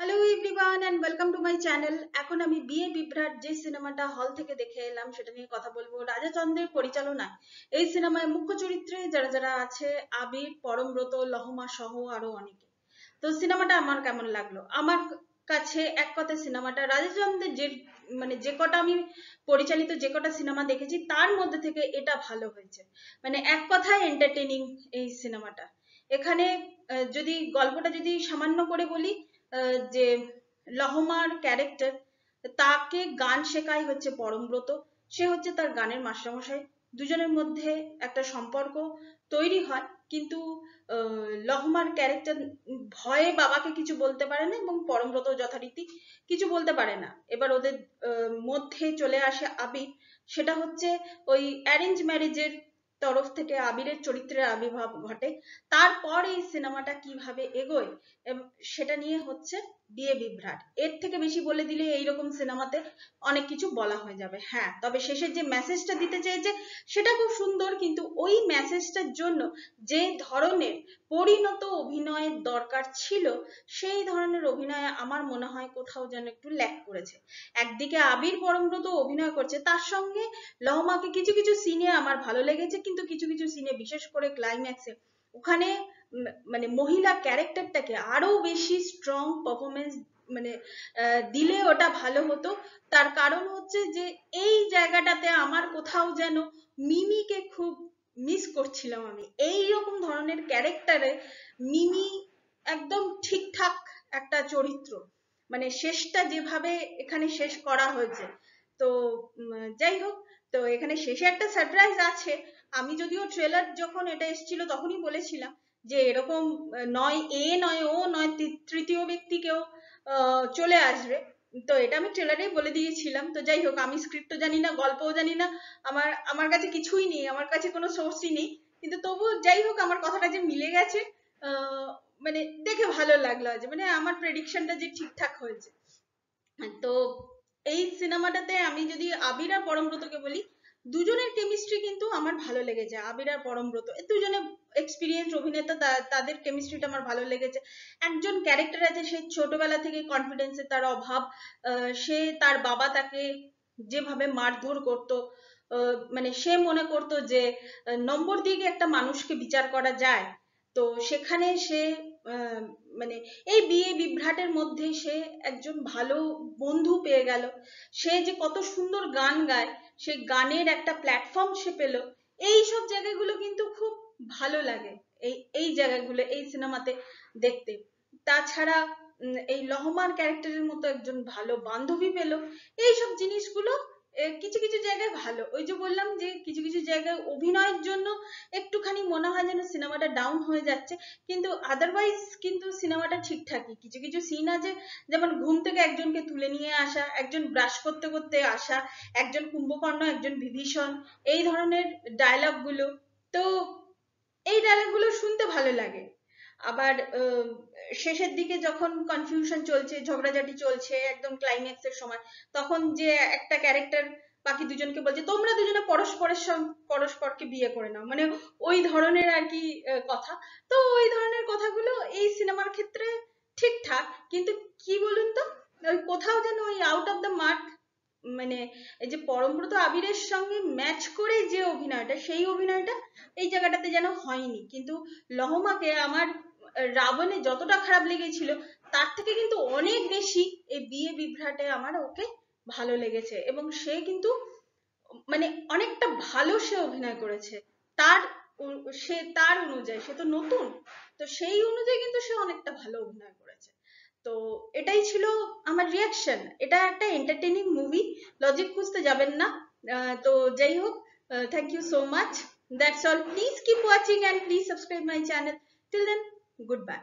Hello everyone and welcome to my channel এখন আমি বিয়ে বিভ্রাট যে সিনেমাটা হল থেকে দেখে এলাম, সেটা নিয়ে কথা বলব। রাজা চন্দ্রের পরিচালনায়। এই সিনেমায় মুখ্য চরিত্রে যারা যারা আছে, আবির, পরমব্রত, লহমা সহ আরও অনেকে। তো সিনেমাটা আমার কেমন লাগল? আমার কাছে এক কথায় সিনেমাটা, রাজা চন্দ্রের যে মানে যে কটা আমি পরিচালিত যে কটা সিনেমা দেখেছি, তার মধ্যে থেকে এটা ভালো হয়েছে। মানে এক কথায় এন্টারটেনিং এই সিনেমাটা। এখানে যদি গল্পটা যদি সামান্য করে বলি যে লহমার ক্যারেক্টার তাকে গান শেখায় হচ্ছে পরমব্রত সে হচ্ছে তার গানের মাস্টারমশাই। দুজনের মধ্যে একটা সম্পর্ক তৈরি হয়, কিন্তু লহমার ক্যারেক্টার ভয়ে বাবাকে কিছু বলতে পারে না এবং পরমব্রত যথারীতি কিছু বলতে পারে না। এবার ওদের মধ্যে চলে আসে আবির। সেটা হচ্ছে ওই অ্যারেঞ্জ ম্যারেজের তরফ থেকে আবিরের চরিত্রের আবির্ভাব ঘটে। তারপর এই সিনেমাটা কীভাবে এগোয় সেটা নিয়ে হচ্ছে বিয়ে বিভ্রাট। এর থেকে বেশি বলে দিলে এইরকম সিনেমাতে অনেক কিছু বলা হয়ে যাবে। হ্যাঁ তবে শেষের যে মেসেজটা দিতে চেয়েছে, সেটা খুব সুন্দর, কিন্তু ওই মেসেজটার জন্য যে ধরনের পরিণত অভিনয়ের দরকার ছিল, সেই ধরনের অভিনয় আমার মনে হয় কোথাও যেন একটু ল্যাক করেছে। একদিকে আবির পরমব্রত অভিনয় করছে, তার সঙ্গে লহমাকে কিছু কিছু সিনে আমার ভালো লেগেছে কিন্তু কিছু কিছু সিনে বিশেষ করে ক্লাইম্যাক্সে ওখানে মানে মহিলা ক্যারেক্টারটাকে আরও বেশি স্ট্রং পারফরমেন্স মানে দিলে ওটা ভালো হতো। তার কারণ হচ্ছে যে, এই জায়গাটাতে আমার কোথাও যেন মিমিকে খুব মিস করছিলাম আমি। এই রকম ধরনের ক্যারেক্টারে মিমি একদম ঠিকঠাক একটা চরিত্র। মানে শেষটা যেভাবে এখানে শেষ করা হয়েছে। তো যাই হোক, তো এখানে শেষে একটা সারপ্রাইজ আছে। আমি যদিও ট্রেলার যখন এটা এসেছিল তখনই বলেছিলাম যে এরকম নয় এ, নয় ও, নয় তৃতীয় ব্যক্তি কেউ চলে আসবে, তো এটা আমি ট্রেলারেই বলে দিয়েছিলাম। তো যাই হোক, আমি স্ক্রিপ্টও জানি না, গল্পও জানি না, আমার আমার কাছে কিছুই নেই, আমার কাছে কোনো সোর্সই নেই। কিন্তু তবু যাই হোক, আমার কথাটা যে মিলে গেছে মানে দেখে ভালো লাগল আজ মানে আমার প্রেডিকশনটা যে ঠিকঠাক হয়েছে। তো এই সিনেমাটাতে আমি যদি আবির আর পরমব্রতকে বলি দুজনের কেমিস্ট্রি কিন্তু আমার ভালো লেগেছে আবির আর পরমব্রত। এই দুজনে এক্সপিরিয়েন্স অভিনেতা তাদের কেমিস্ট্রিটা আমার ভালো লেগেছে। একজন ক্যারেক্টার আছে সে ছোটবেলা থেকে কনফিডেন্সের তার অভাব আহ, সে তার বাবা তাকে যেভাবে মারধর করতো আহ, মানে সে মনে করতো যে নম্বর দিয়ে কি একটা মানুষকে বিচার করা যায়। তো সেখানে সে মানে এই বিয়ে বিভ্রাটের মধ্যে সে একজন ভালো বন্ধু পেয়ে গেল। সে যে কত সুন্দর গান গায় সেই গানের একটা প্ল্যাটফর্ম সে পেল। এই সব জায়গাগুলো কিন্তু খুব ভালো লাগে, এই এই জায়গাগুলো, এই সিনেমাতে দেখতে। তাছাড়া এই লহমার ক্যারেক্টারের মতো একজন ভালো বান্ধবী পেল। এইসব জিনিসগুলো এ, কিছু কিছু জায়গায় ভালো। ওই যে বললাম যে কিছু কিছু জায়গায় অভিনয়ের জন্য একটুখানি মনে হয় যেন সিনেমাটা ডাউন হয়ে যাচ্ছে, কিন্তু আদারওয়াইজ কিন্তু সিনেমাটা ঠিকঠাকই। কিছু কিছু সিন আছে, যেমন ঘুম থেকে একজনকে তুলে নিয়ে আসা, একজন ব্রাশ করতে করতে আসা, একজন কুম্ভকর্ণ, একজন বিভীষণ, এই ধরনের ডায়লগগুলো। তো এই ডায়লগগুলো শুনতে ভালো লাগে। আবার শেষের দিকে যখন কনফিউশন চলছে, ঝগড়াঝাটি চলছে একদম ক্লাইম্যাক্স এর সময়, তখন যে একটা ক্যারেক্টার বাকি দুজনকে বলছে, তোমরা দুজনে পরস্পরের সঙ্গে পরস্পরকে বিয়ে করে নাও। মানে ওই ধরনের আর কি কথা। তো ওই ধরনের কথাগুলো এই সিনেমার ক্ষেত্রে ঠিকঠাক, কিন্তু কি বলুন তো, ওই কোথাও যেন ওই আউট অফ দ্য মার্ক মানে এই যে পরমব্রত আবিরের সঙ্গে ম্যাচ করে যে অভিনয়টা, সেই অভিনয়টা এই জায়গাটাতে যেন হয়নি। কিন্তু লহমাকে আমার রাবণে যতটা খারাপ লেগেছিল, তার থেকে কিন্তু অনেক বেশি এই বিয়ে বিভ্রাটে আমার ওকে ভালো লেগেছে এবং সে কিন্তু মানে অনেকটা ভালো সে অভিনয় করেছে। তার সে তার অনুযায়ী, সে তো নতুন, তো সেই অনুযায়ী কিন্তু সে অনেকটা ভালো অভিনয় করেছে। তো এটাই ছিল আমার রিয়াকশন এটা একটা এন্টারটেনিং মুভি লজিক খুঁজতে যাবেন না। তো যাই হোক thank you so much that's all please keep watching and please subscribe my channel till then good bye